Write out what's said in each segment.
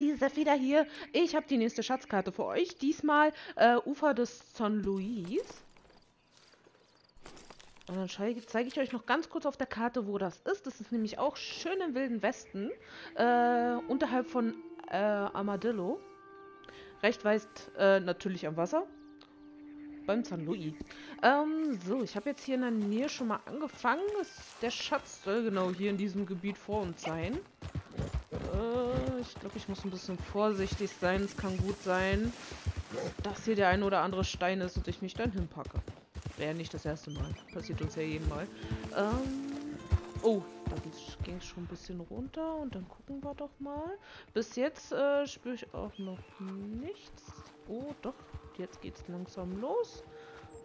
wieder hier. Ich habe die nächste Schatzkarte für euch. Diesmal äh, Ufer des San Luis. Und dann zeige ich euch noch ganz kurz auf der Karte, wo das ist. Das ist nämlich auch schön im Wilden Westen. Äh, unterhalb von äh, Armadillo. Recht weit äh, natürlich am Wasser. Beim San Luis. Ähm, so, ich habe jetzt hier in der Nähe schon mal angefangen. Der Schatz soll genau hier in diesem Gebiet vor uns sein. Äh, ich glaube, ich muss ein bisschen vorsichtig sein. Es kann gut sein, dass hier der ein oder andere Stein ist und ich mich dann hinpacke. Wäre nicht das erste Mal. Passiert uns ja jeden Mal. Ähm, oh, da ging es schon ein bisschen runter. Und dann gucken wir doch mal. Bis jetzt äh, spüre ich auch noch nichts. Oh, doch. Jetzt geht es langsam los.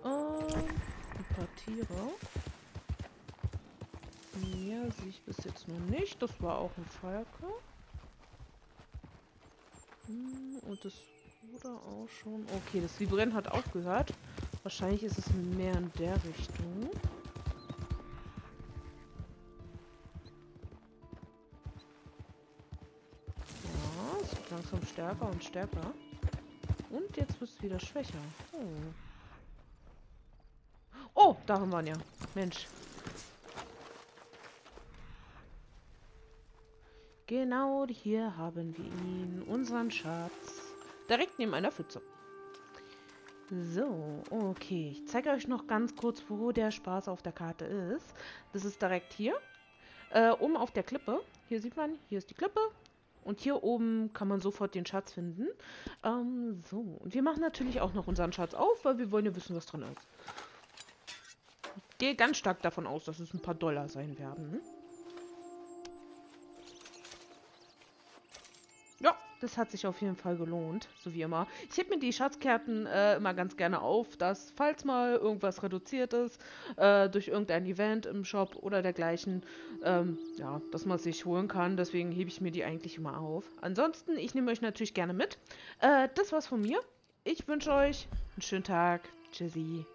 Äh, ein paar Tiere. Mehr sehe ich bis jetzt noch nicht. Das war auch ein Falke. Hm, und das wurde auch schon... Okay, das Vibrennen hat aufgehört. Wahrscheinlich ist es mehr in der Richtung. Ja, es wird langsam stärker und stärker. Und jetzt wird es wieder schwächer. Oh. oh, da haben wir ihn ja. Mensch. Genau hier haben wir ihn, unseren Schatz. Direkt neben einer Pfütze. So, okay. Ich zeige euch noch ganz kurz, wo der Spaß auf der Karte ist. Das ist direkt hier. Äh, oben auf der Klippe. Hier sieht man, hier ist die Klippe. Und hier oben kann man sofort den Schatz finden. Ähm, so, und wir machen natürlich auch noch unseren Schatz auf, weil wir wollen ja wissen, was drin ist. Ich gehe ganz stark davon aus, dass es ein paar Dollar sein werden. Das hat sich auf jeden Fall gelohnt, so wie immer. Ich heb mir die Schatzkarten äh, immer ganz gerne auf, dass falls mal irgendwas reduziert ist, äh, durch irgendein Event im Shop oder dergleichen, ähm, ja, dass man sich holen kann. Deswegen hebe ich mir die eigentlich immer auf. Ansonsten, ich nehme euch natürlich gerne mit. Äh, das war's von mir. Ich wünsche euch einen schönen Tag. Tschüssi.